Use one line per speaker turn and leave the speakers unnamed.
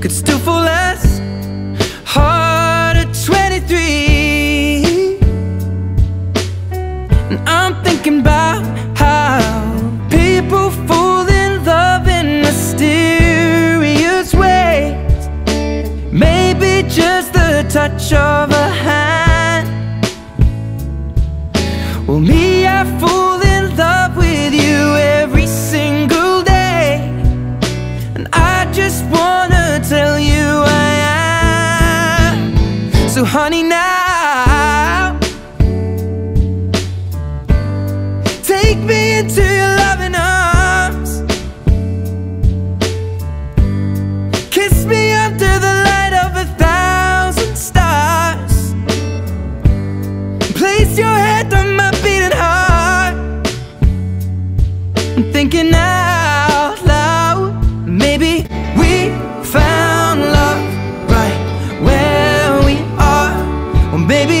could still fall as hard at 23. And I'm thinking about how people fall in love in mysterious ways. Maybe just the touch of a take me into your loving arms. Kiss me under the light of a thousand stars. Place your head on my beating heart. I'm thinking out loud. Maybe we found love right where we are. Or maybe